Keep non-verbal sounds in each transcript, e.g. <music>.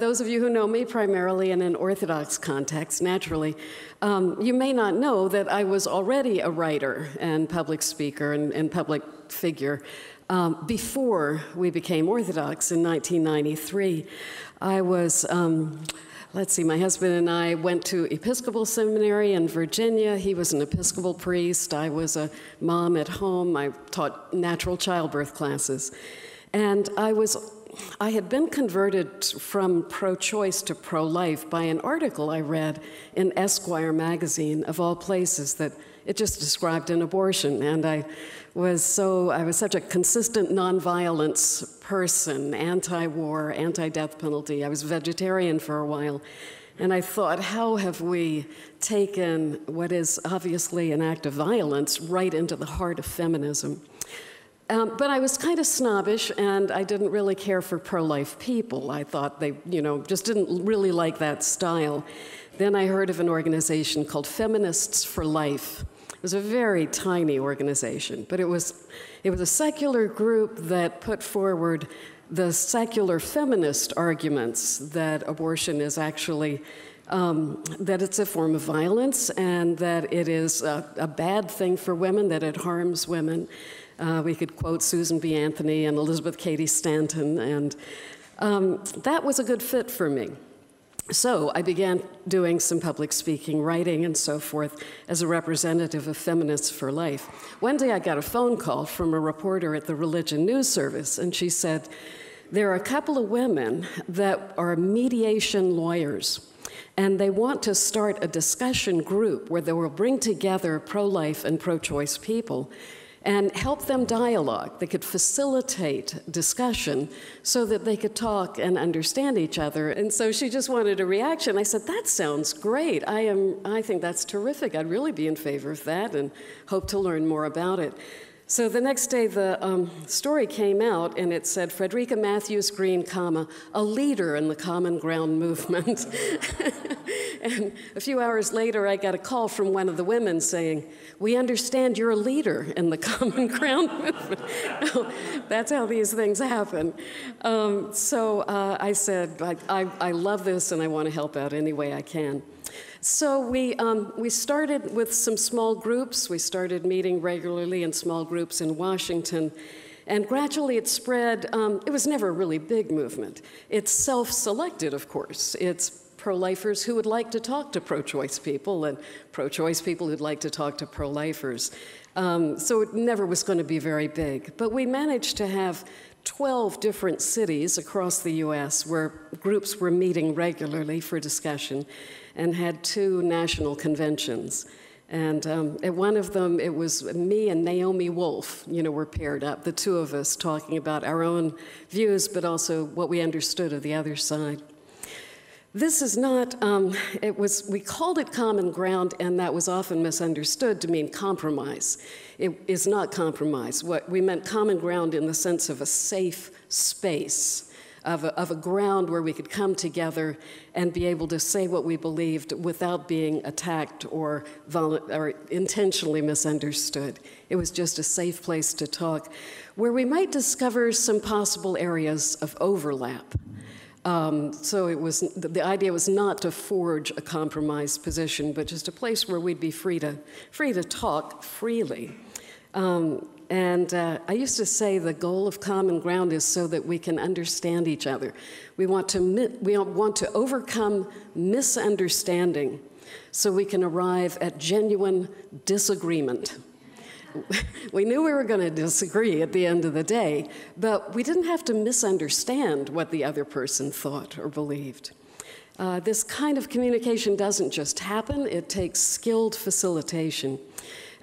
Those of you who know me primarily in an Orthodox context, naturally, um, you may not know that I was already a writer and public speaker and, and public figure um, before we became Orthodox in 1993. I was. Um, let's see, my husband and I went to Episcopal Seminary in Virginia. He was an Episcopal priest. I was a mom at home. I taught natural childbirth classes. And I was I had been converted from pro choice to pro life by an article I read in Esquire magazine, of all places, that it just described an abortion. And I was so, I was such a consistent nonviolence person, anti war, anti death penalty. I was vegetarian for a while. And I thought, how have we taken what is obviously an act of violence right into the heart of feminism? Um, but I was kind of snobbish, and I didn't really care for pro-life people. I thought they, you know, just didn't really like that style. Then I heard of an organization called Feminists for Life. It was a very tiny organization, but it was, it was a secular group that put forward the secular feminist arguments that abortion is actually um, that it's a form of violence and that it is a, a, bad thing for women, that it harms women, uh, we could quote Susan B. Anthony and Elizabeth Cady Stanton, and um, that was a good fit for me. So I began doing some public speaking, writing, and so forth as a representative of Feminists for Life. One day I got a phone call from a reporter at the Religion News Service, and she said, There are a couple of women that are mediation lawyers and they want to start a discussion group where they will bring together pro life and pro choice people and help them dialogue. They could facilitate discussion so that they could talk and understand each other. And so she just wanted a reaction. I said, "That sounds great. I am I think that's terrific. I'd really be in favor of that and hope to learn more about it." So the next day, the um, story came out, and it said Frederica Mathewes-Green, comma, a leader in the Common Ground movement. <laughs> and a few hours later, I got a call from one of the women saying, "We understand you're a leader in the <laughs> Common Ground movement." <laughs> That's how these things happen. Um, so uh, I said, I, I, I love this, and I want to help out any way I can. So we, um, we started with some small groups. We started meeting regularly in small groups in Washington. And gradually it spread. Um, it was never a really big movement. It's self selected, of course. It's pro lifers who would like to talk to pro choice people, and pro choice people who'd like to talk to pro lifers. Um, so it never was going to be very big. But we managed to have 12 different cities across the US where groups were meeting regularly for discussion and had two national conventions. And um, at one of them, it was me and Naomi Wolf, you know, were paired up, the two of us talking about our own views, but also what we understood of the other side. This is not, um, it was, we called it common ground, and that was often misunderstood to mean compromise. It is not compromise. What we meant common ground in the sense of a safe space of a, of a ground where we could come together and be able to say what we believed without being attacked or, or intentionally misunderstood. It was just a safe place to talk where we might discover some possible areas of overlap. Um, so it was the idea was not to forge a compromise position, but just a place where we'd be free to free to talk freely. Um, and uh, I used to say the goal of common ground is so that we can understand each other. We want to, we want to overcome misunderstanding so we can arrive at genuine disagreement. <laughs> we knew we were going to disagree at the end of the day, but we didn't have to misunderstand what the other person thought or believed. Uh, this kind of communication doesn't just happen, it takes skilled facilitation.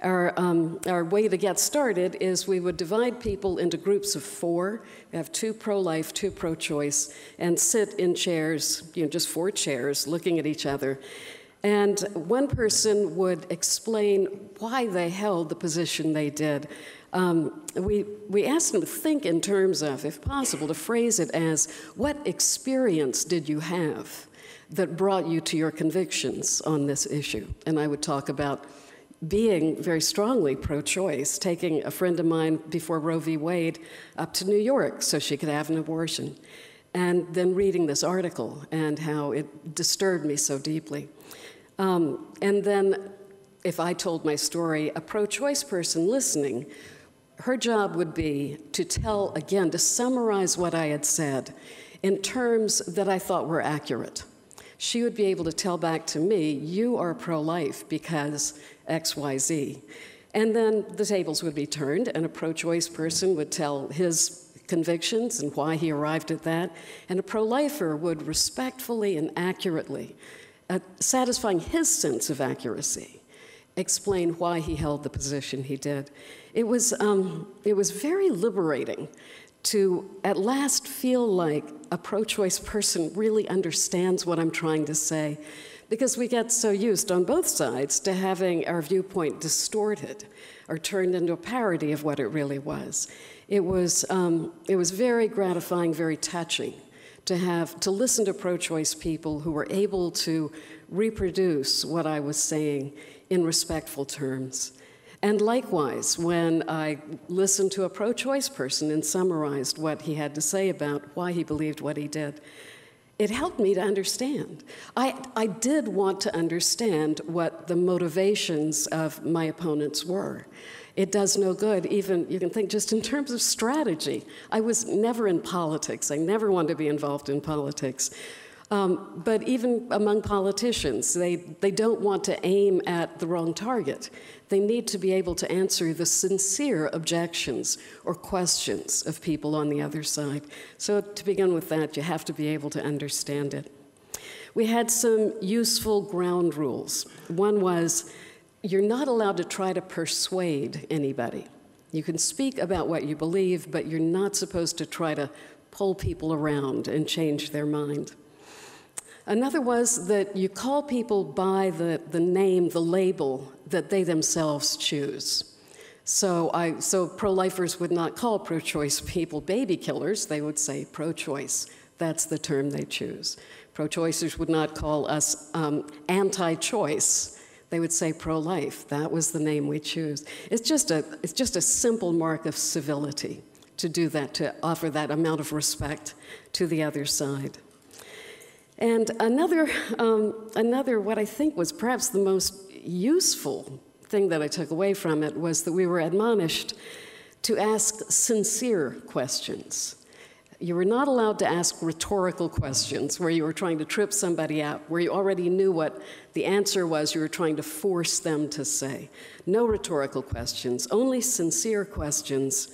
Our, um, our way to get started is we would divide people into groups of four. We have two pro life, two pro choice, and sit in chairs, you know, just four chairs, looking at each other. And one person would explain why they held the position they did. Um, we, we asked them to think in terms of, if possible, to phrase it as what experience did you have that brought you to your convictions on this issue? And I would talk about being very strongly pro choice, taking a friend of mine before Roe v. Wade up to New York so she could have an abortion. and then reading this article and how it disturbed me so deeply. Um, and then, if I told my story, a pro choice person listening, her job would be to tell again, to summarize what I had said in terms that I thought were accurate. She would be able to tell back to me, You are pro life because XYZ. And then the tables would be turned, and a pro choice person would tell his convictions and why he arrived at that, and a pro lifer would respectfully and accurately, uh, satisfying his sense of accuracy, explain why he held the position he did. It was, um, it was very liberating to at last feel like a pro choice person really understands what I'm trying to say because we get so used on both sides to having our viewpoint distorted or turned into a parody of what it really was. It was, um, it was very gratifying, very touching to have to listen to pro-choice people who were able to reproduce what I was saying in respectful terms. And likewise, when I listened to a pro choice person and summarized what he had to say about why he believed what he did, it helped me to understand. I, I did want to understand what the motivations of my opponents were. It does no good, even, you can think just in terms of strategy. I was never in politics, I never wanted to be involved in politics. Um, but even among politicians, they, they don't want to aim at the wrong target. They need to be able to answer the sincere objections or questions of people on the other side. So, to begin with that, you have to be able to understand it. We had some useful ground rules. One was you're not allowed to try to persuade anybody. You can speak about what you believe, but you're not supposed to try to pull people around and change their mind. Another was that you call people by the, the name, the label that they themselves choose. So, I, so pro lifers would not call pro choice people baby killers, they would say pro choice. That's the term they choose. Pro choicers would not call us um, anti choice. They would say pro life. That was the name we choose. It's just, a, it's just a simple mark of civility to do that, to offer that amount of respect to the other side. And another, <laughs> um, another, what I think was perhaps the most useful thing that I took away from it was that we were admonished to ask sincere questions. You were not allowed to ask rhetorical questions where you were trying to trip somebody out, where you already knew what the answer was you were trying to force them to say. No rhetorical questions, only sincere questions.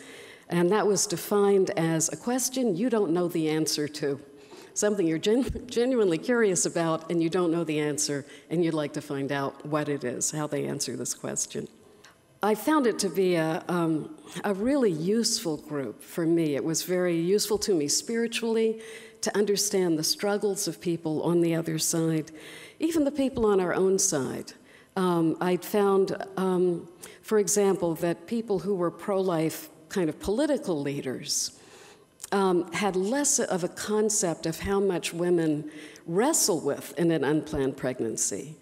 And that was defined as a question you don't know the answer to something you're gen- genuinely curious about and you don't know the answer, and you'd like to find out what it is, how they answer this question. I found it to be a, um, a really useful group for me. It was very useful to me spiritually to understand the struggles of people on the other side, even the people on our own side. Um, I found, um, for example, that people who were pro life kind of political leaders um, had less of a concept of how much women wrestle with in an unplanned pregnancy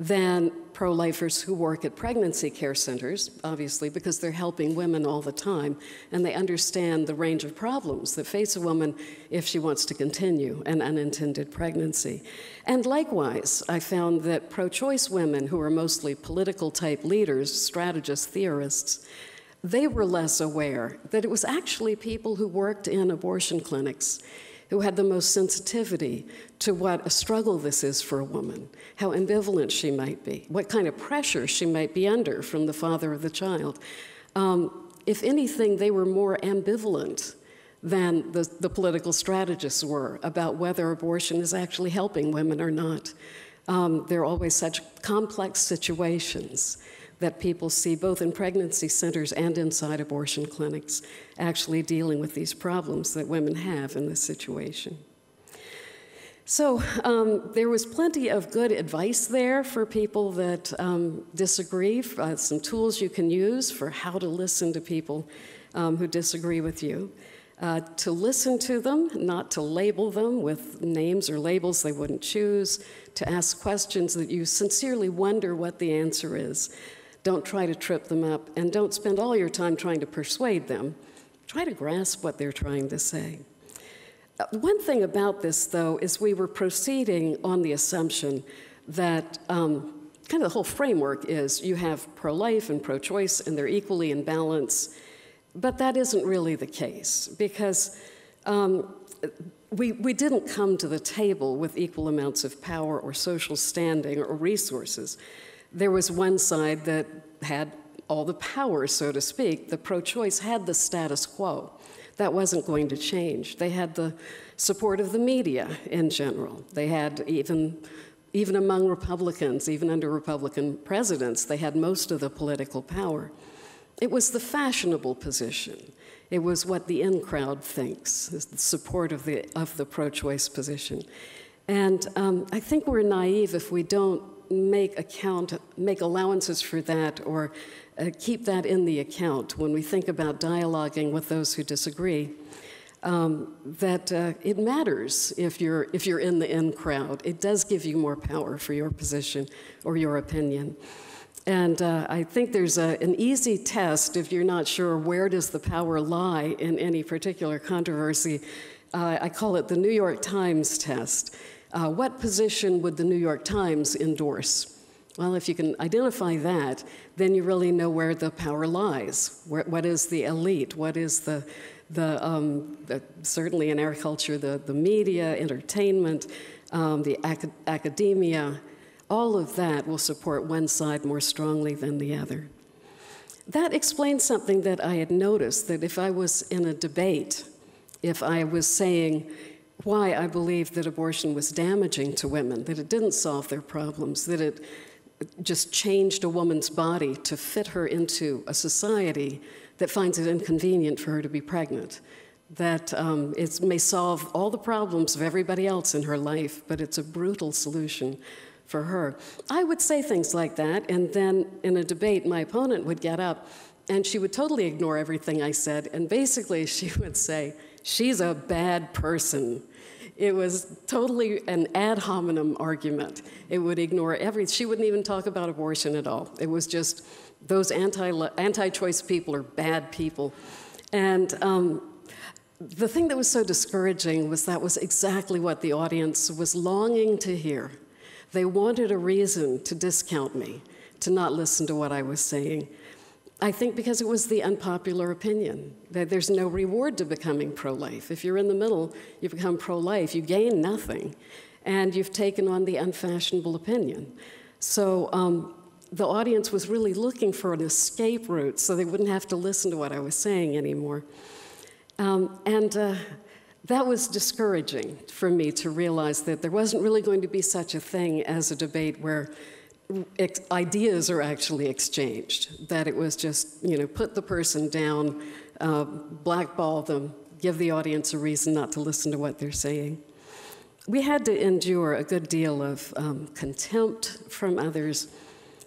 than pro lifers who work at pregnancy care centers, obviously, because they're helping women all the time and they understand the range of problems that face a woman if she wants to continue an unintended pregnancy. And likewise, I found that pro choice women, who are mostly political type leaders, strategists, theorists, they were less aware that it was actually people who worked in abortion clinics who had the most sensitivity to what a struggle this is for a woman, how ambivalent she might be, what kind of pressure she might be under from the father of the child. Um, if anything, they were more ambivalent than the, the, political strategists were about whether abortion is actually helping women or not. Um, there are always such complex situations that people see both in pregnancy centers and inside abortion clinics actually dealing with these problems that women have in this situation. So um, there was plenty of good advice there for people that um, disagree, uh, some tools you can use for how to listen to people um, who disagree with you. Uh, to listen to them, not to label them with names or labels they wouldn't choose, to ask questions that you sincerely wonder what the answer is. Don't try to trip them up, and don't spend all your time trying to persuade them. Try to grasp what they're trying to say. Uh, one thing about this, though, is we were proceeding on the assumption that um, kind of the whole framework is you have pro life and pro choice, and they're equally in balance. But that isn't really the case because um, we, we didn't come to the table with equal amounts of power or social standing or resources. There was one side that had all the power, so to speak. The pro choice had the status quo. That wasn't going to change. They had the support of the media in general. They had even even among Republicans, even under Republican presidents, they had most of the political power. It was the fashionable position. It was what the in crowd thinks, is the support of the, of the pro choice position. And um, I think we're naive if we don't make account, make allowances for that or uh, keep that in the account when we think about dialoguing with those who disagree. Um, that uh, it matters if you're if you're in the in crowd. It does give you more power for your position or your opinion. And uh, I think there's a, an easy test if you're not sure where does the power lie in any particular controversy. Uh, I call it the New York Times test. Uh, what position would the New York Times endorse? Well, if you can identify that, then you really know where the power lies. Where, what is the elite? What is the, the, um, the certainly in our culture, the, the media, entertainment, um, the academia, all of that will support one side more strongly than the other. That explains something that I had noticed that if I was in a debate, if I was saying why I believed that abortion was damaging to women, that it didn't solve their problems, that it just changed a woman's body to fit her into a society that finds it inconvenient for her to be pregnant, that um, it may solve all the problems of everybody else in her life, but it's a brutal solution for her. I would say things like that, and then in a debate, my opponent would get up and she would totally ignore everything I said, and basically she would say, She's a bad person. It was totally an ad hominem argument. It would ignore every, she wouldn't even talk about abortion at all. It was just those anti, anti-choice people are bad people. And um, the thing that was so discouraging was that was exactly what the audience was longing to hear. They wanted a reason to discount me, to not listen to what I was saying. I think because it was the unpopular opinion that there's no reward to becoming pro life. If you're in the middle, you become pro life, you gain nothing, and you've taken on the unfashionable opinion. So um, the audience was really looking for an escape route so they wouldn't have to listen to what I was saying anymore. Um, and uh, that was discouraging for me to realize that there wasn't really going to be such a thing as a debate where ideas are actually exchanged, that it was just, you know, put the person down, uh, blackball them, give the audience a reason not to listen to what they're saying. We had to endure a good deal of um, contempt from others.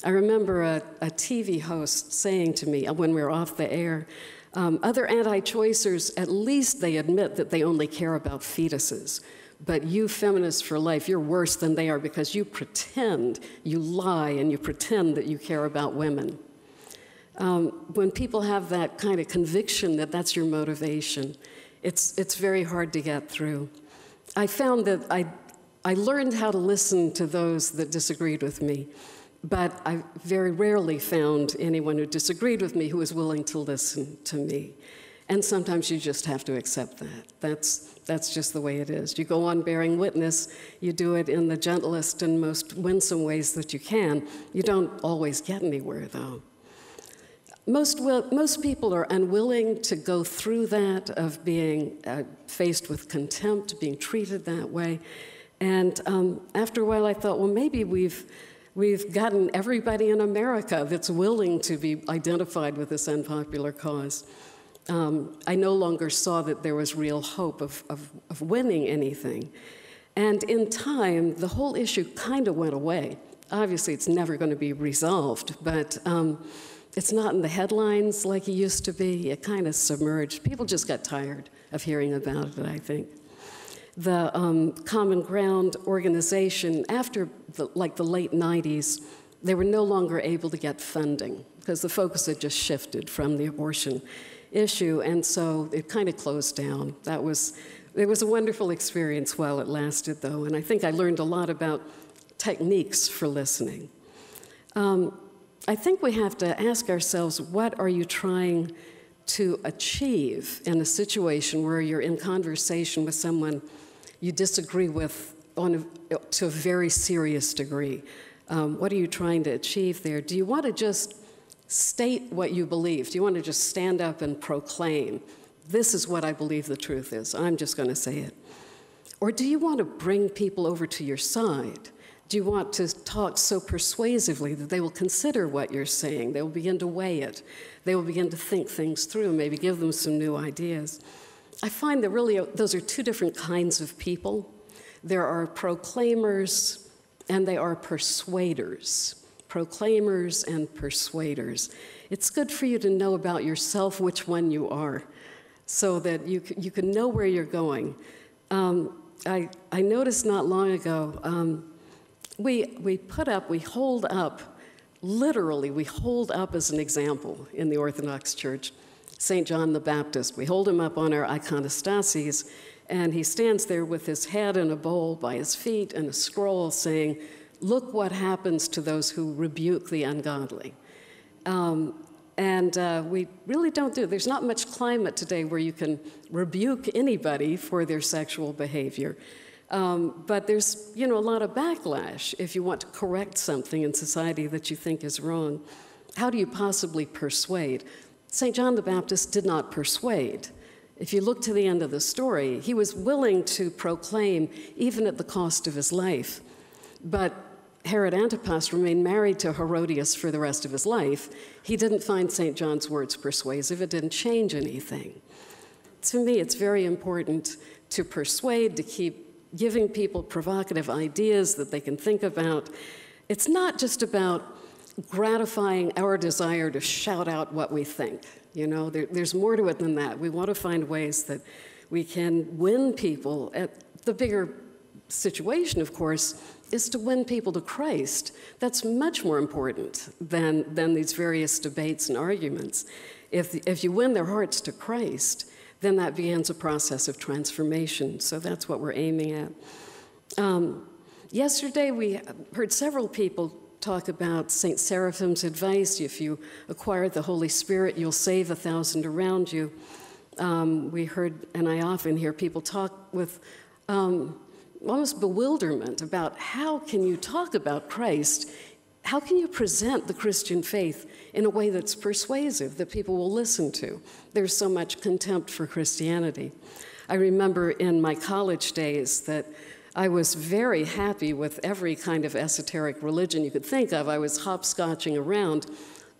I remember a, a TV host saying to me uh, when we were off the air, um, other anti-choicers, at least they admit that they only care about fetuses. But you feminists for life, you're worse than they are because you pretend, you lie, and you pretend that you care about women. Um, when people have that kind of conviction that that's your motivation, it's, it's very hard to get through. I found that I, I learned how to listen to those that disagreed with me but I very rarely found anyone who disagreed with me who was willing to listen to me. And sometimes you just have to accept that. That's, that's just the way it is. You go on bearing witness, you do it in the gentlest and most winsome ways that you can. You don't always get anywhere, though. Most, will, most people are unwilling to go through that of being uh, faced with contempt, being treated that way. And um, after a while, I thought, well, maybe we've We've gotten everybody in America that's willing to be identified with this unpopular cause. Um, I no longer saw that there was real hope of, of, of winning anything. And in time, the whole issue kind of went away. Obviously, it's never going to be resolved, but um, it's not in the headlines like it used to be. It kind of submerged. People just got tired of hearing about it, I think the um, Common Ground organization, after the, like the late 90s, they were no longer able to get funding because the focus had just shifted from the abortion issue, and so it kind of closed down. That was It was a wonderful experience while it lasted, though, and I think I learned a lot about techniques for listening. Um, I think we have to ask ourselves what are you trying to achieve in a situation where you're in conversation with someone you disagree with on a, to a very serious degree? Um, what are you trying to achieve there? Do you want to just state what you believe? Do you want to just stand up and proclaim, this is what I believe the truth is? I'm just going to say it. Or do you want to bring people over to your side? Do you want to talk so persuasively that they will consider what you're saying? They will begin to weigh it. They will begin to think things through, maybe give them some new ideas. I find that really those are two different kinds of people. There are proclaimers and they are persuaders. Proclaimers and persuaders. It's good for you to know about yourself which one you are so that you, you can know where you're going. Um, I, I noticed not long ago, um, we, we put up, we hold up, literally, we hold up as an example in the Orthodox Church, St. John the Baptist. We hold him up on our iconostases, and he stands there with his head in a bowl by his feet and a scroll saying, Look what happens to those who rebuke the ungodly. Um, and uh, we really don't do. There's not much climate today where you can rebuke anybody for their sexual behavior. Um, but there's, you know, a lot of backlash if you want to correct something in society that you think is wrong. How do you possibly persuade? St. John the Baptist did not persuade. If you look to the end of the story, he was willing to proclaim, even at the cost of his life. But Herod Antipas remained married to Herodias for the rest of his life. He didn't find St. John's words persuasive, it didn't change anything. To me, it's very important to persuade, to keep giving people provocative ideas that they can think about. It's not just about gratifying our desire to shout out what we think. You know, there, there's more to it than that. We want to find ways that we can win people. At the bigger situation, of course, is to win people to Christ. That's much more important than, than these various debates and arguments. If, if you win their hearts to Christ, then that begins a process of transformation. So that's what we're aiming at. Um, yesterday, we heard several people talk about St. Seraphim's advice if you acquire the Holy Spirit, you'll save a thousand around you. Um, we heard, and I often hear people talk with um, almost bewilderment about how can you talk about Christ how can you present the Christian faith in a way that's persuasive, that people will listen to? There's so much contempt for Christianity. I remember in my college days that I was very happy with every kind of esoteric religion you could think of. I was hopscotching around,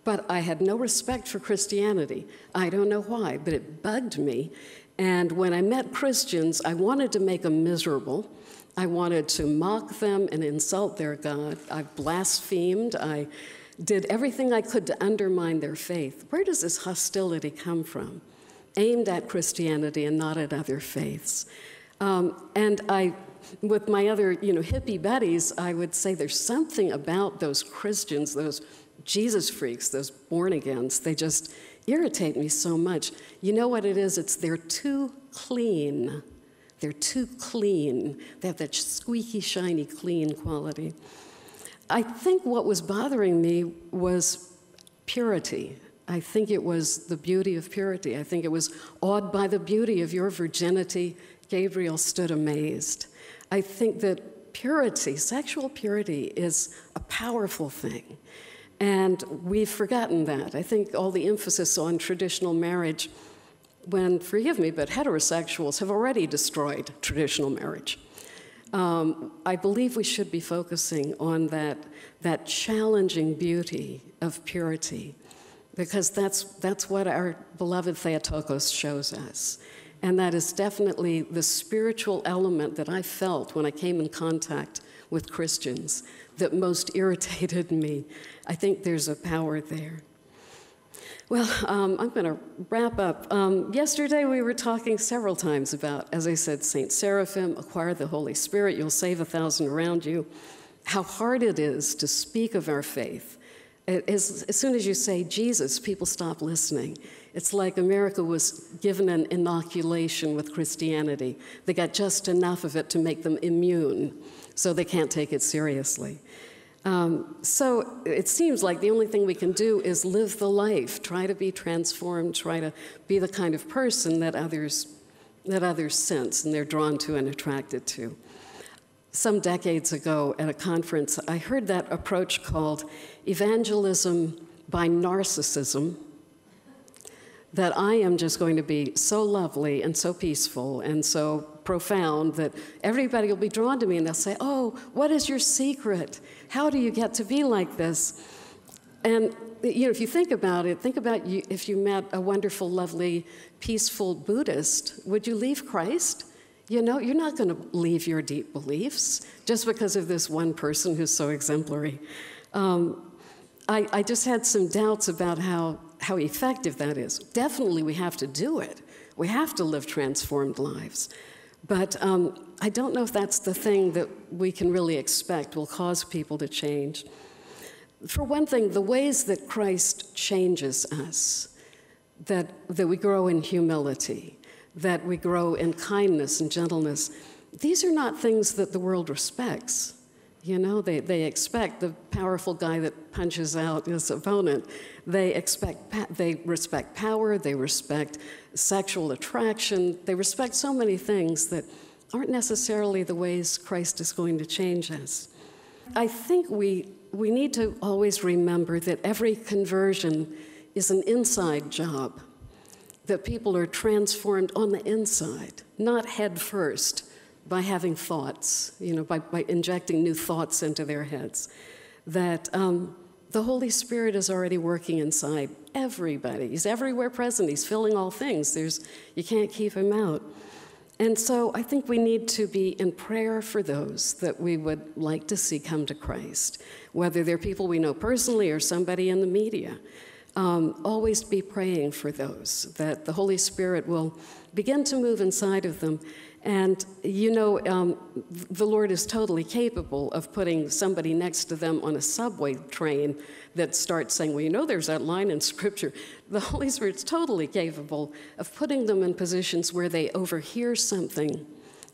but I had no respect for Christianity. I don't know why, but it bugged me. And when I met Christians, I wanted to make them miserable. I wanted to mock them and insult their God. I blasphemed. I did everything I could to undermine their faith. Where does this hostility come from? Aimed at Christianity and not at other faiths. Um, and I, with my other, you know, hippie buddies, I would say there's something about those Christians, those Jesus freaks, those born agains. They just irritate me so much. You know what it is? It's they're too clean. They're too clean. They have that squeaky, shiny, clean quality. I think what was bothering me was purity. I think it was the beauty of purity. I think it was awed by the beauty of your virginity. Gabriel stood amazed. I think that purity, sexual purity, is a powerful thing. And we've forgotten that. I think all the emphasis on traditional marriage when, forgive me, but heterosexuals have already destroyed traditional marriage. Um, I believe we should be focusing on that, that challenging beauty of purity, because that's, that's what our beloved Theotokos shows us. And that is definitely the spiritual element that I felt when I came in contact with Christians that most <laughs> irritated me. I think there's a power there. Well, um, I'm going to wrap up. Um, yesterday we were talking several times about, as I said, St. Seraphim, acquire the Holy Spirit, you'll save a thousand around you. How hard it is to speak of our faith. As, as soon as you say Jesus, people stop listening. It's like America was given an inoculation with Christianity. They got just enough of it to make them immune, so they can't take it seriously. Um, so it seems like the only thing we can do is live the life, try to be transformed, try to be the kind of person that others, that others sense and they're drawn to and attracted to. Some decades ago at a conference, I heard that approach called evangelism by narcissism that I am just going to be so lovely and so peaceful and so profound that everybody will be drawn to me and they'll say, Oh, what is your secret? How do you get to be like this? And you know, if you think about it, think about you, if you met a wonderful, lovely, peaceful Buddhist, would you leave Christ? You know, you're not going to leave your deep beliefs just because of this one person who's so exemplary. Um, I, I just had some doubts about how, how effective that is. Definitely, we have to do it. We have to live transformed lives. But um, I don't know if that's the thing that we can really expect will cause people to change. For one thing, the ways that Christ changes us, that, that we grow in humility, that we grow in kindness and gentleness, these are not things that the world respects. You know, they, they expect the powerful guy that punches out his opponent. They expect, they respect power, they respect sexual attraction, they respect so many things that aren't necessarily the ways Christ is going to change us. I think we, we need to always remember that every conversion is an inside job, that people are transformed on the inside, not head first by having thoughts, you know, by, by injecting new thoughts into their heads, that um, the Holy Spirit is already working inside everybody. He's everywhere present. He's filling all things. There's, you can't keep him out. And so I think we need to be in prayer for those that we would like to see come to Christ, whether they're people we know personally or somebody in the media. Um, always be praying for those, that the Holy Spirit will begin to move inside of them and you know, um, the Lord is totally capable of putting somebody next to them on a subway train that starts saying, Well, you know, there's that line in <laughs> Scripture. The Holy Spirit's totally capable of putting them in positions where they overhear something,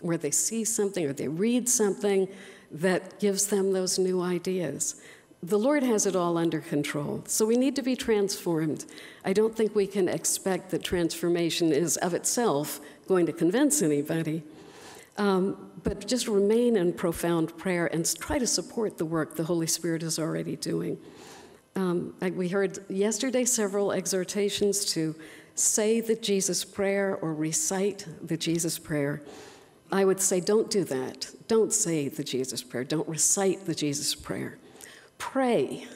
where they see something, or they read something that gives them those new ideas. The Lord has it all under control. So we need to be transformed. I don't think we can expect that transformation is of itself going to convince anybody. Um, but just remain in profound prayer and try to support the work the Holy Spirit is already doing. Um, we heard yesterday several exhortations to say the Jesus prayer or recite the Jesus prayer. I would say don't do that. Don't say the Jesus prayer. Don't recite the Jesus prayer. Pray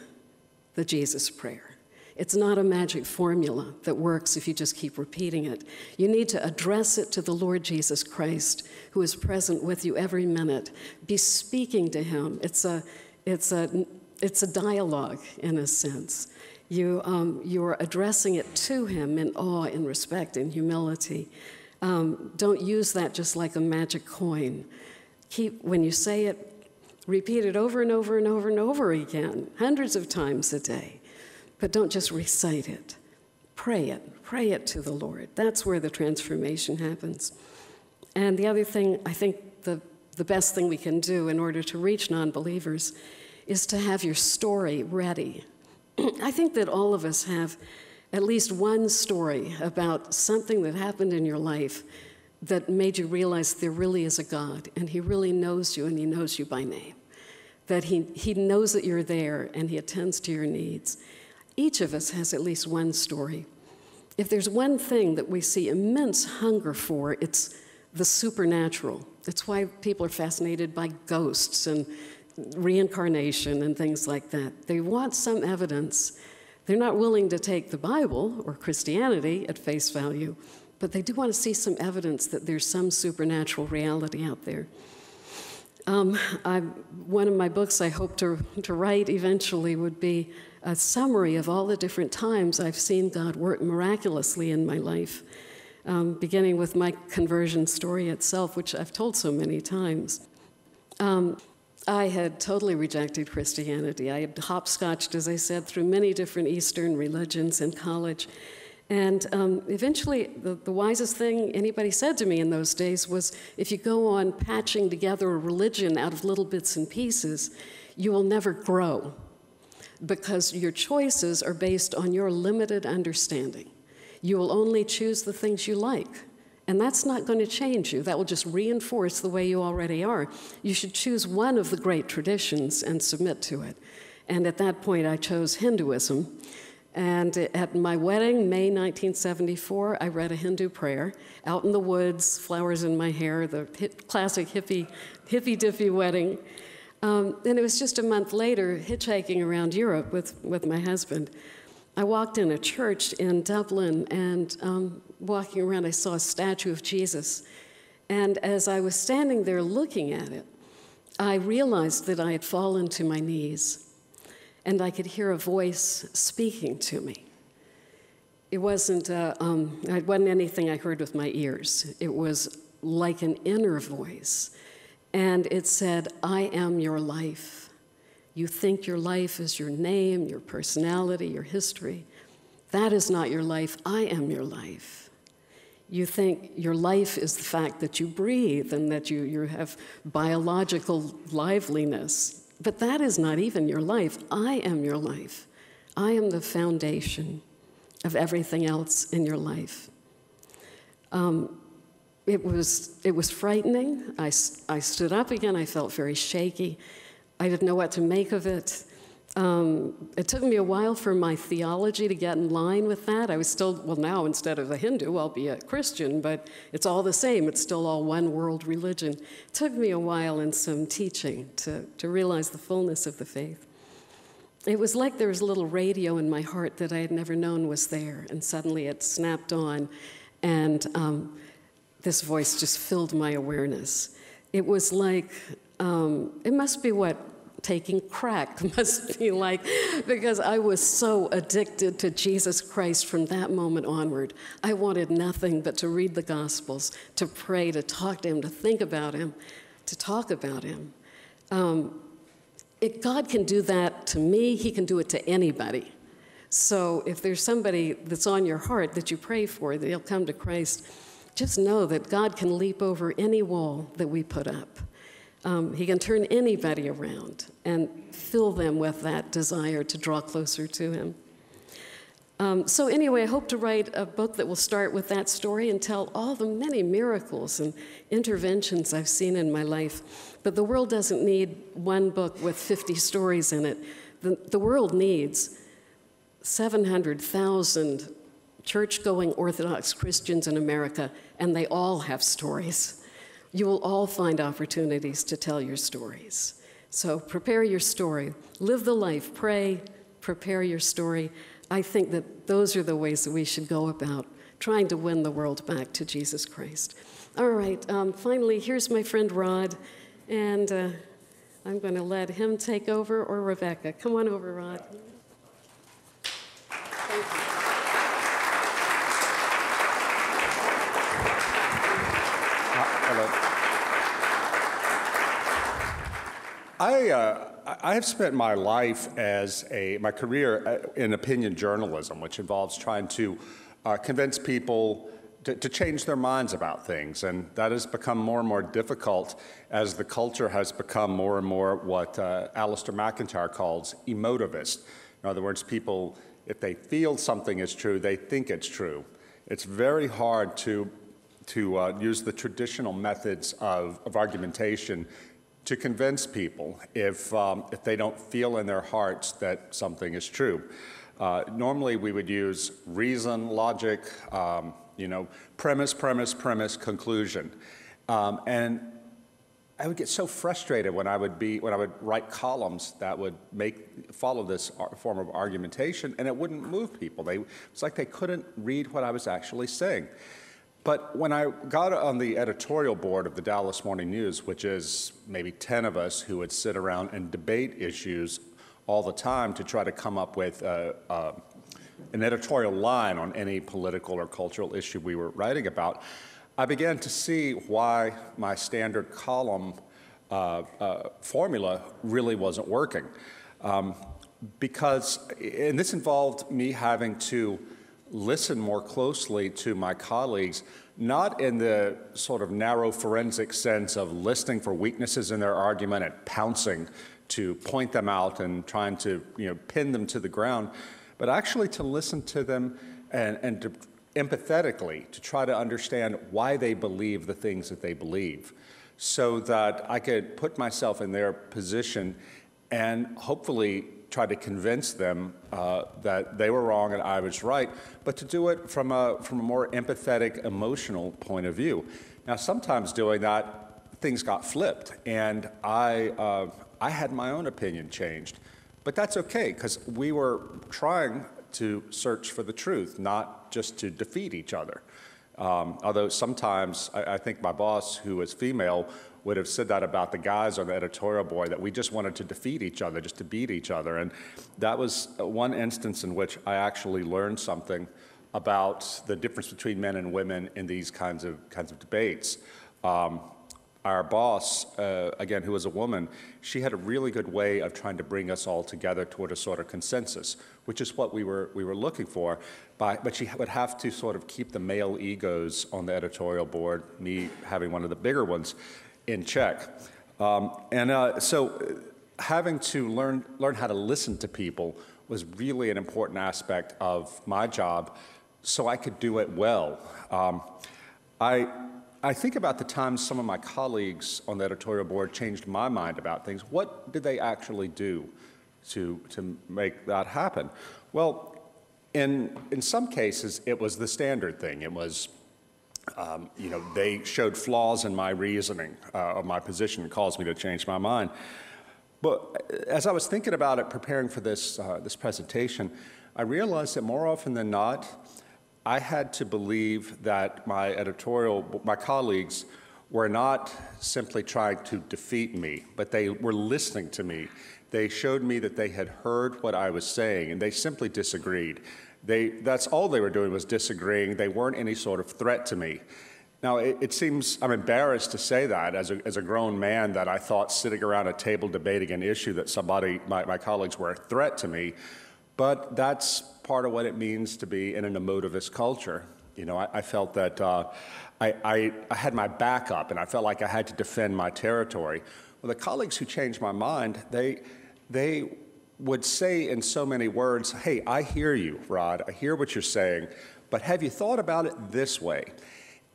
the Jesus prayer. It's not a magic formula that works if you just keep repeating it. You need to address it to the Lord Jesus Christ, who is present with you every minute. Be speaking to him. It's a, it's a, it's a dialogue, in a sense. You, um, you're addressing it to him in awe, in respect, in humility. Um, don't use that just like a magic coin. Keep, when you say it, repeat it over and over and over and over again, hundreds of times a day. But don't just recite it. Pray it. Pray it to the Lord. That's where the transformation happens. And the other thing, I think the, the best thing we can do in order to reach non believers is to have your story ready. <clears throat> I think that all of us have at least one story about something that happened in your life that made you realize there really is a God and He really knows you and He knows you by name. That He, he knows that you're there and He attends to your needs. Each of us has at least one story. If there's one thing that we see immense hunger for, it's the supernatural. That's why people are fascinated by ghosts and reincarnation and things like that. They want some evidence. They're not willing to take the Bible or Christianity at face value, but they do want to see some evidence that there's some supernatural reality out there. Um, I, one of my books I hope to, to write eventually would be a summary of all the different times I've seen God work miraculously in my life, um, beginning with my conversion story itself, which I've told so many times. Um, I had totally rejected Christianity. I had hopscotched, as I said, through many different Eastern religions in college. And um, eventually, the, the wisest thing anybody said to me in those days was if you go on patching together a religion out of little bits and pieces, you will never grow because your choices are based on your limited understanding. You will only choose the things you like. And that's not going to change you. That will just reinforce the way you already are. You should choose one of the great traditions and submit to it. And at that point, I chose Hinduism. And at my wedding, May 1974, I read a Hindu prayer out in the woods, flowers in my hair, the classic hippie, hippie dippy wedding. Um, and it was just a month later, hitchhiking around Europe with, with my husband. I walked in a church in Dublin, and um, walking around, I saw a statue of Jesus. And as I was standing there looking at it, I realized that I had fallen to my knees and I could hear a voice speaking to me. It wasn't, uh, um, it wasn't anything I heard with my ears. It was like an inner voice. And it said, I am your life. You think your life is your name, your personality, your history. That is not your life. I am your life. You think your life is the fact that you breathe and that you, you have biological liveliness. But that is not even your life. I am your life. I am the foundation of everything else in your life. Um, it, was, it was frightening. I, I stood up again. I felt very shaky. I didn't know what to make of it. Um, it took me a while for my theology to get in line with that. I was still, well, now instead of a Hindu, I'll be a Christian, but it's all the same. It's still all one world religion. It took me a while and some teaching to, to realize the fullness of the faith. It was like there was a little radio in my heart that I had never known was there, and suddenly it snapped on, and um, this voice just filled my awareness. It was like, um, it must be what taking crack <laughs> must be like, because I was so addicted to Jesus Christ from that moment onward. I wanted nothing but to read the Gospels, to pray, to talk to Him, to think about Him, to talk about Him. Um, it, God can do that to me, He can do it to anybody. So if there's somebody that's on your heart that you pray for, that they'll come to Christ, just know that God can leap over any wall that we put up. Um, he can turn anybody around and fill them with that desire to draw closer to Him. Um, so, anyway, I hope to write a book that will start with that story and tell all the many miracles and interventions I've seen in my life. But the world doesn't need one book with 50 stories in it. The, the world needs 700,000 church going Orthodox Christians in America, and they all have stories you will all find opportunities to tell your stories. So prepare your story, live the life, pray, prepare your story. I think that those are the ways that we should go about trying to win the world back to Jesus Christ. All right, um, finally, here's my friend Rod, and uh, I'm going to let him take over, or Rebecca. Come on over, Rod. I, uh, I have spent my life as a, my career uh, in opinion journalism, which involves trying to uh, convince people to, to, change their minds about things. And that has become more and more difficult as the culture has become more and more what uh, Alasdair MacIntyre calls emotivist. In other words, people, if they feel something is true, they think it's true. It's very hard to, to uh, use the traditional methods of, of argumentation to convince people if, um, if they don't feel in their hearts that something is true. Uh, normally, we would use reason, logic, um, you know, premise, premise, premise, conclusion. Um, and I would get so frustrated when I would be when I would write columns that would make follow this form of argumentation, and it wouldn't move people. They it's like they couldn't read what I was actually saying. But when I got on the editorial board of the Dallas Morning News, which is maybe 10 of us who would sit around and debate issues all the time to try to come up with uh, uh, an editorial line on any political or cultural issue we were writing about, I began to see why my standard column uh, uh formula really wasn't working. Um, because, and this involved me having to listen more closely to my colleagues, not in the sort of narrow forensic sense of listening for weaknesses in their argument and pouncing to point them out and trying to you know, pin them to the ground, but actually to listen to them and, and to empathetically to try to understand why they believe the things that they believe so that I could put myself in their position and hopefully try to convince them uh, that they were wrong and I was right, but to do it from a, from a more empathetic, emotional point of view. Now, sometimes doing that, things got flipped, and I, uh, I had my own opinion changed. But that's okay, because we were trying to search for the truth, not just to defeat each other. Um, although sometimes I, I, think my boss, who was female, would have said that about the guys on the editorial board, that we just wanted to defeat each other, just to beat each other. And that was one instance in which I actually learned something about the difference between men and women in these kinds of, kinds of debates. Um, our boss, uh, again, who was a woman, she had a really good way of trying to bring us all together toward a sort of consensus, which is what we were, we were looking for. By, but she would have to sort of keep the male egos on the editorial board, me having one of the bigger ones, in check. Um, and uh, so having to learn, learn how to listen to people was really an important aspect of my job so I could do it well. Um, I, I think about the times some of my colleagues on the editorial board changed my mind about things. What did they actually do to, to make that happen? Well, in, in some cases, it was the standard thing. It was, um, you know, they showed flaws in my reasoning uh, of my position and caused me to change my mind. But as I was thinking about it, preparing for this, uh, this presentation, I realized that more often than not, I had to believe that my editorial, my colleagues, were not simply trying to defeat me, but they were listening to me. They showed me that they had heard what I was saying, and they simply disagreed. They, that's all they were doing was disagreeing. They weren't any sort of threat to me. Now, it, it, seems I'm embarrassed to say that as a, as a grown man that I thought sitting around a table debating an issue that somebody, my, my colleagues, were a threat to me. But that's part of what it means to be in an emotivist culture. You know, I, I felt that uh, I, I, I, had my back up and I felt like I had to defend my territory. Well, the colleagues who changed my mind, they, they would say in so many words, Hey, I hear you, Rod. I hear what you're saying, but have you thought about it this way?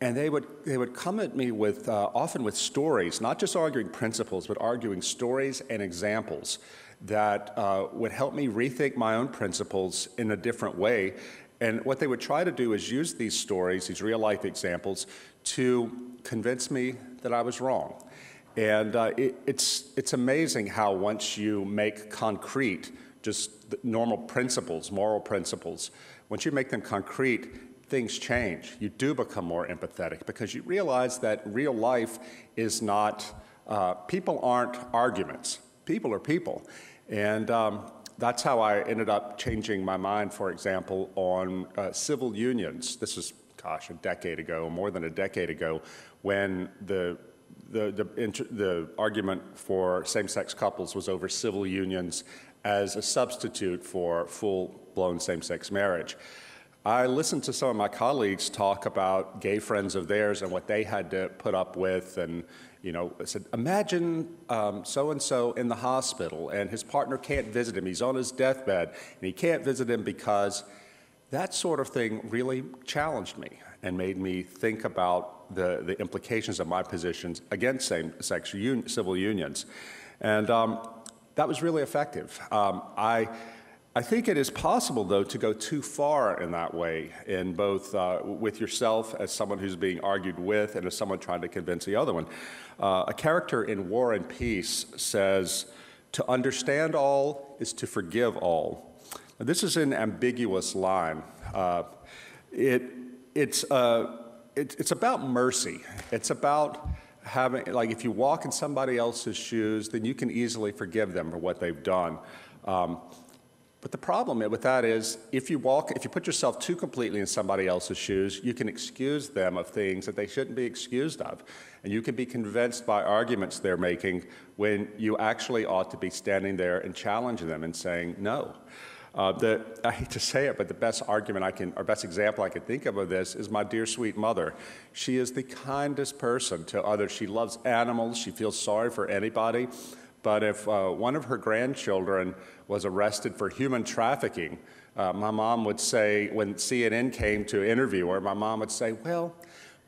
And they would, they would come at me with, uh, often with stories, not just arguing principles, but arguing stories and examples that uh, would help me rethink my own principles in a different way. And what they would try to do is use these stories, these real life examples, to convince me that I was wrong. And uh, it, it's, it's amazing how once you make concrete just normal principles, moral principles, once you make them concrete, things change. You do become more empathetic because you realize that real life is not, uh, people aren't arguments. People are people. And um, that's how I ended up changing my mind, for example, on uh, civil unions. This was, gosh, a decade ago, more than a decade ago, when the the, the, the argument for same-sex couples was over civil unions as a substitute for full-blown same-sex marriage. I listened to some of my colleagues talk about gay friends of theirs and what they had to put up with and you know, I said, imagine so and so in the hospital and his partner can't visit him. He's on his deathbed and he can't visit him because that sort of thing really challenged me and made me think about the, the implications of my positions against same sex un- civil unions. And um, that was really effective. Um, I I think it is possible, though, to go too far in that way, in both uh, with yourself as someone who's being argued with and as someone trying to convince the other one. Uh, a character in War and Peace says, To understand all is to forgive all. Now, this is an ambiguous line. Uh, it, it's, uh, it, it's about mercy. It's about having, like, if you walk in somebody else's shoes, then you can easily forgive them for what they've done. Um, but the problem with that is if you walk, if you put yourself too completely in somebody else's shoes, you can excuse them of things that they shouldn't be excused of. And you can be convinced by arguments they're making when you actually ought to be standing there and challenging them and saying no. Uh, the, <laughs> I hate to say it, but the best argument I can, or best example I can think of of this is my dear sweet mother. She is the kindest person to others. She loves animals. She feels sorry for anybody. But if uh, one of her grandchildren was arrested for human trafficking, uh, my mom would say, when CNN came to interview her, my mom would say, Well,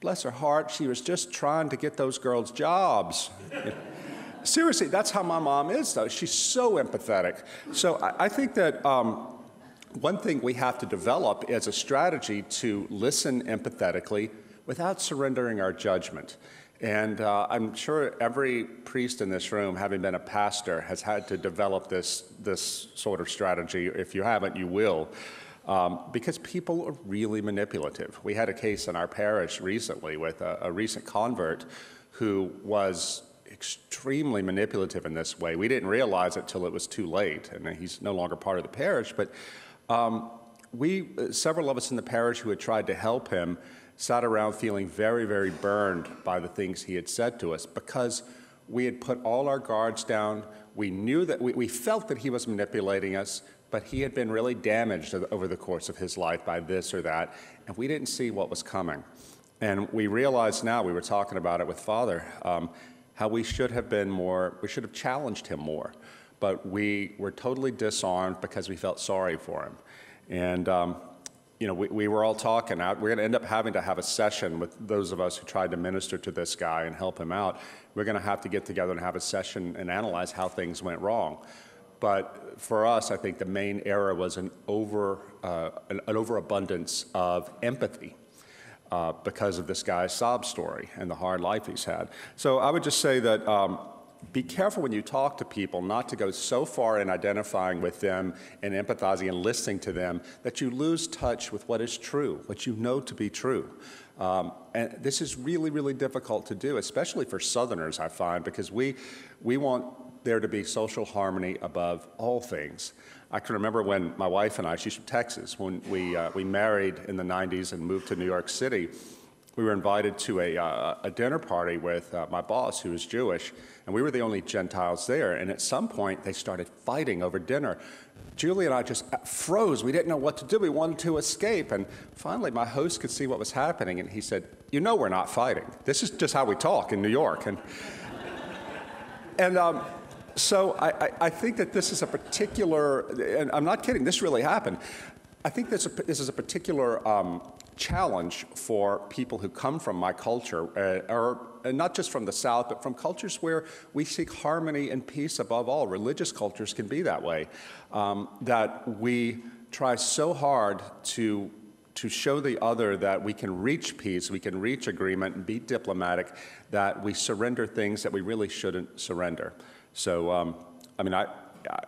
bless her heart, she was just trying to get those girls jobs. <laughs> Seriously, that's how my mom is, though. She's so empathetic. So I, I think that um, one thing we have to develop is a strategy to listen empathetically without surrendering our judgment. And uh, I'm sure every priest in this room, having been a pastor, has had to develop this, this sort of strategy. If you haven't, you will. Um, because people are really manipulative. We had a case in our parish recently with a, a recent convert who was extremely manipulative in this way. We didn't realize it till it was too late, and he's no longer part of the parish. But um, we, several of us in the parish who had tried to help him, sat around feeling very, very burned by the things he had said to us because we had put all our guards down. We knew that we, we felt that he was manipulating us, but he had been really damaged over the course of his life by this or that, and we didn't see what was coming. And we realize now, we were talking about it with Father, um, how we should have been more, we should have challenged him more. But we were totally disarmed because we felt sorry for him. And um, you know, we, we were all talking. We're going to end up having to have a session with those of us who tried to minister to this guy and help him out. We're going to have to get together and have a session and analyze how things went wrong. But for us, I think the main error was an, over, uh, an, an overabundance of empathy. Uh, because of this guy's sob story and the hard life he's had. So I would just say that um, be careful when you talk to people not to go so far in identifying with them and empathizing and listening to them that you lose touch with what is true, what you know to be true. Um, and this is really, really difficult to do, especially for Southerners, I find, because we, we want there to be social harmony above all things. I can remember when my wife and I, she's from Texas, when we, uh, we married in the 90s and moved to New York City we were invited to a, uh, a dinner party with uh, my boss, who was Jewish, and we were the only Gentiles there. And at some point, they started fighting over dinner. Julie and I just uh, froze. We didn't know what to do. We wanted to escape. And finally, my host could see what was happening, and he said, You know, we're not fighting. This is just how we talk in New York. And, and um, so I, I, I, think that this is a particular, and I'm not kidding, this really happened. I think this, this is a particular um, challenge for people who come from my culture, uh, or uh, not just from the South, but from cultures where we seek harmony and peace above all. Religious cultures can be that way. Um, that we try so hard to to show the other that we can reach peace, we can reach agreement, and be diplomatic, that we surrender things that we really shouldn't surrender. So, um, I mean, I,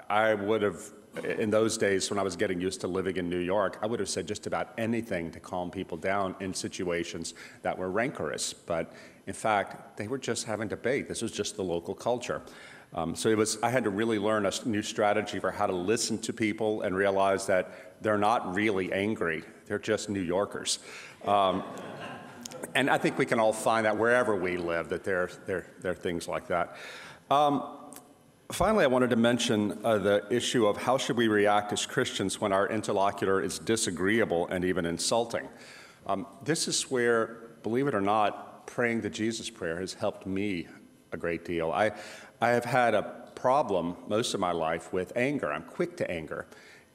I would have in those days when I was getting used to living in New York, I would have said just about anything to calm people down in situations that were rancorous. But in fact, they were just having debate. This was just the local culture. Um, so it was, I had to really learn a new strategy for how to listen to people and realize that they're not really angry, they're just New Yorkers. Um, and I think we can all find that wherever we live, that there, there, there are things like that. Um, Finally, I wanted to mention uh, the issue of how should we react as Christians when our interlocutor is disagreeable and even insulting. Um, this is where, believe it or not, praying the Jesus prayer has helped me a great deal. I, I have had a problem most of my life with anger. I'm quick to anger.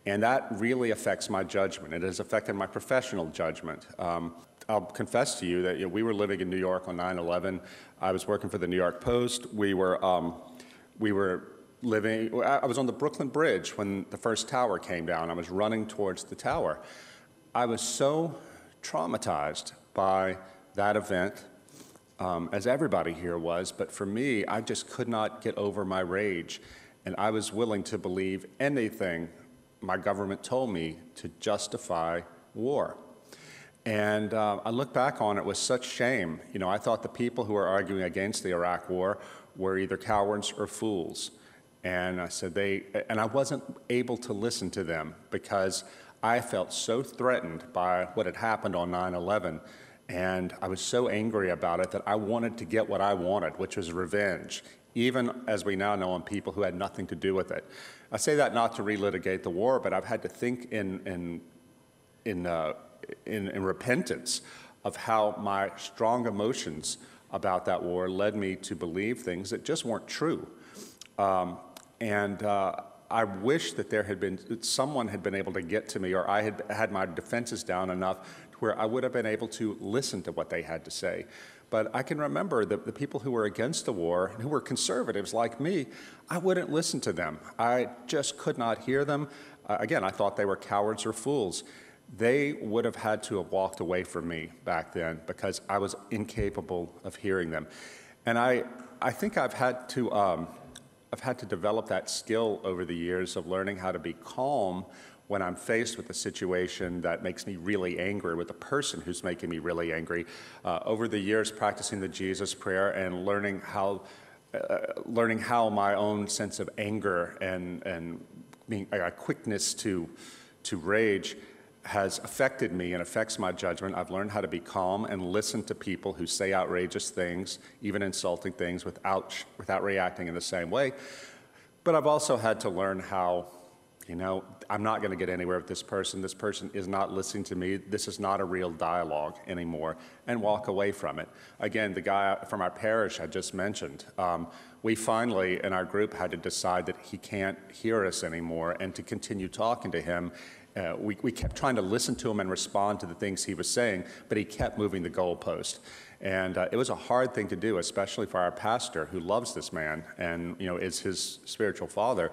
And that really affects my judgment. It has affected my professional judgment. Um, I'll confess to you that you know, we were living in New York on 9 11. I was working for the New York Post. We were um, we were living, I was on the Brooklyn Bridge when the first tower came down. I was running towards the tower. I was so traumatized by that event, um, as everybody here was, but for me, I just could not get over my rage. And I was willing to believe anything my government told me to justify war. And uh, I look back on it with such shame. You know, I thought the people who were arguing against the Iraq War were either cowards or fools. And I said they, and I wasn't able to listen to them because I felt so threatened by what had happened on 9 11. And I was so angry about it that I wanted to get what I wanted, which was revenge, even as we now know on people who had nothing to do with it. I say that not to relitigate the war, but I've had to think in, in, in, uh, in, in repentance of how my strong emotions about that war led me to believe things that just weren't true. Um, and uh, I wish that there had been that someone had been able to get to me, or I had had my defenses down enough to where I would have been able to listen to what they had to say. But I can remember the, the people who were against the war and who were conservatives like me, I wouldn't listen to them. I just could not hear them. Uh, again, I thought they were cowards or fools. They would have had to have walked away from me back then because I was incapable of hearing them. And I, I think I've had to, um, I've had to develop that skill over the years of learning how to be calm when I'm faced with a situation that makes me really angry, with a person who's making me really angry. Uh, over the years, practicing the Jesus prayer and learning how, uh, learning how my own sense of anger and, and being, a quickness to, to rage has affected me and affects my judgment. I've learned how to be calm and listen to people who say outrageous things, even insulting things, without, without reacting in the same way. But I've also had to learn how, you know, I'm not going to get anywhere with this person. This person is not listening to me. This is not a real dialogue anymore, and walk away from it. Again, the guy from our parish I just mentioned, um, we finally, in our group, had to decide that he can't hear us anymore and to continue talking to him uh, we, we kept trying to listen to him and respond to the things he was saying, but he kept moving the goalpost. And uh, it was a hard thing to do, especially for our pastor who loves this man and you know is his spiritual father.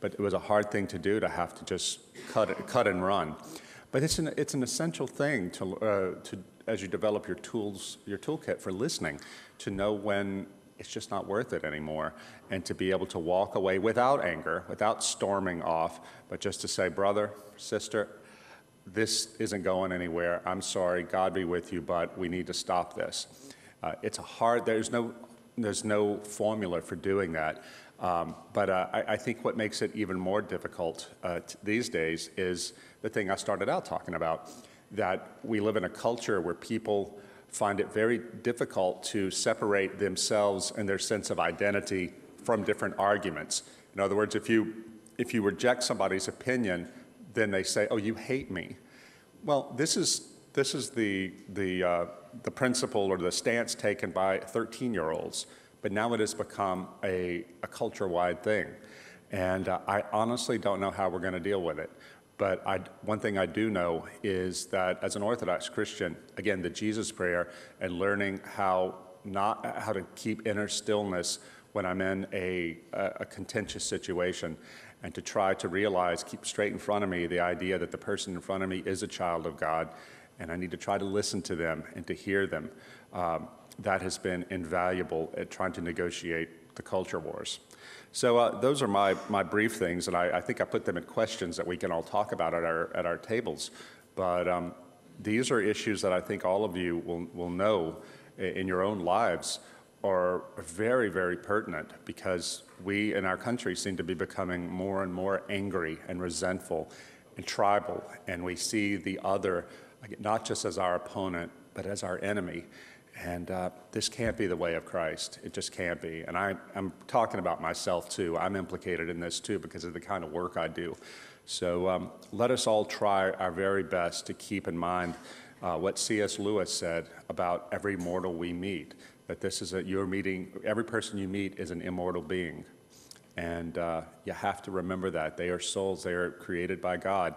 But it was a hard thing to do to have to just cut, cut and run. But it's an, it's an essential thing to, uh, to, as you develop your tools, your toolkit for listening, to know when it's just not worth it anymore. And to be able to walk away without anger, without storming off, but just to say, brother, sister, this isn't going anywhere. I'm sorry. God be with you, but we need to stop this. Uh, it's a hard, there's no, there's no formula for doing that. Um, but uh, I, I, think what makes it even more difficult uh, t- these days is the thing I started out talking about that we live in a culture where people find it very difficult to separate themselves and their sense of identity from different arguments. In other words, if you, if you reject somebody's opinion, then they say, oh, you hate me. Well, this is, this is the, the, uh, the principle or the stance taken by 13 year olds, but now it has become a, a culture wide thing. And uh, I honestly don't know how we're going to deal with it. But I, one thing I do know is that as an Orthodox Christian, again, the Jesus prayer and learning how not how to keep inner stillness when I'm in a, a, contentious situation, and to try to realize, keep straight in front of me the idea that the person in front of me is a child of God, and I need to try to listen to them and to hear them. Um, that has been invaluable at trying to negotiate the culture wars. So uh, those are my, my brief things, and I, I, think I put them in questions that we can all talk about at our, at our tables. But um, these are issues that I think all of you will, will know in your own lives are very, very pertinent because we in our country seem to be becoming more and more angry and resentful and tribal, and we see the other not just as our opponent, but as our enemy. And uh, this can't be the way of Christ. It just can't be. And I, am talking about myself too. I'm implicated in this too because of the kind of work I do. So um, let us all try our very best to keep in mind uh, what C.S. Lewis said about every mortal we meet. That this is a, you're meeting, every person you meet is an immortal being. And uh, you have to remember that. They are souls, they are created by God.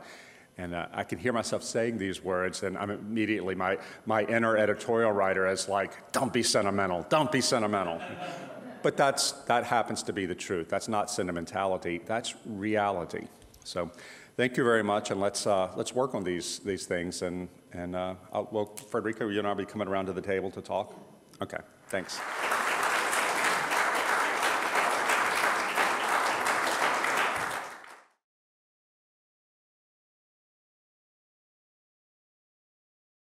And uh, I can hear myself saying these words, and I'm immediately, my, my inner editorial writer is like, don't be sentimental, don't be sentimental. <laughs> but that's, that happens to be the truth. That's not sentimentality, that's reality. So thank you very much, and let's, uh, let's work on these, these things. And, and uh, well, Frederica, you and I will be coming around to the table to talk? Okay, thanks.